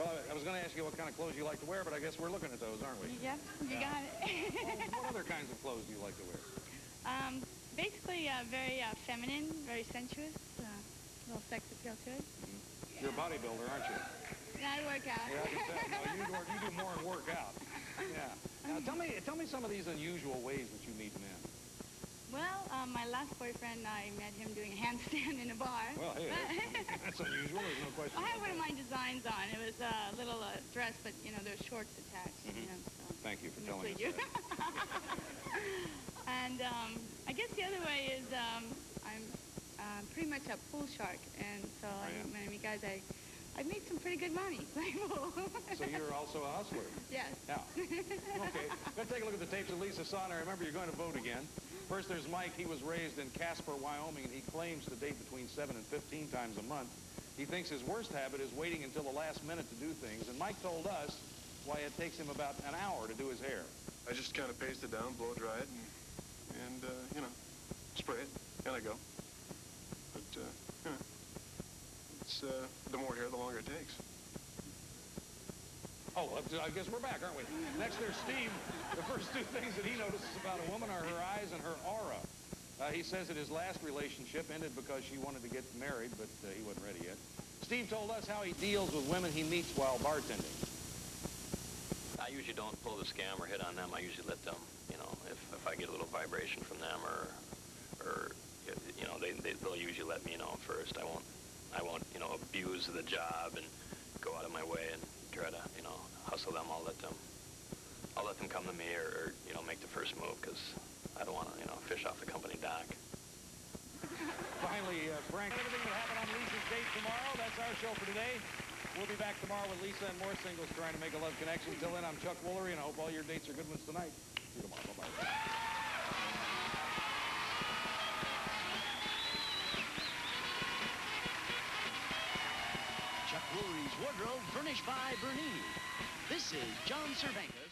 Well, I, was going to ask you what kind of clothes you like to wear, but I guess we're looking at those, aren't we? Yep, you Yeah. got it. Well, what other kinds of clothes do you like to wear? um, basically, uh, very uh, feminine, very sensuous, uh, a little sex appeal to it. You're a bodybuilder, aren't you? Yeah, I work out. Yeah, I can tell. No, you, do, you do more than work out. Yeah. Now, tell me, tell me some of these unusual ways that you meet men. Well, um, my last boyfriend, I met him doing a handstand in a bar. Well, hey, that's, that's unusual. There's no question. I had one of my designs on. It was a little uh, dress, but you know, there's shorts attached. Mhm. You know, so Thank you for telling us you. and um, I guess the other way is um, I'm uh, pretty much a pool shark, and so I, yeah. I meet guys, I I made some pretty good money playing pool. So you're also a hustler. yes. Yeah. Okay. Let's take a look at the tapes that Lisa. Now, remember, you're going to vote again. First, there's Mike. He was raised in Casper, Wyoming, and he claims to date between 7 and 15 times a month. He thinks his worst habit is waiting until the last minute to do things. And Mike told us why it takes him about an hour to do his hair. I just kind of paste it down, blow dry it, and, and uh, you know, spray it, and I go. But, uh, you know, it's, uh, the more hair, the longer it takes. Oh, I guess we're back, aren't we? Next, there's Steve. The first two things that he notices about a woman are her eyes and her aura. Uh, he says that his last relationship ended because she wanted to get married, but uh, he wasn't ready yet. Steve told us how he deals with women he meets while bartending. I usually don't pull the scam or hit on them. I usually let them, you know, if, if I get a little vibration from them or, or you know, they, they, they'll usually let me know first. I won't, I won't, you know, abuse the job and go out of my way and try to, you know, hustle them. I'll let them, I'll let them come to me or, or you know, make the first move because I don't want to, you know, fish off the company dock. Finally, uh, Frank, everything that happened on Lisa's date tomorrow, that's our show for today. We'll be back tomorrow with Lisa and more singles trying to make a love connection. Till then, I'm Chuck Woolery, and I hope all your dates are good ones tonight. See you tomorrow. Bye-bye. Wardrobe furnished by Bernini. This is John Cervankas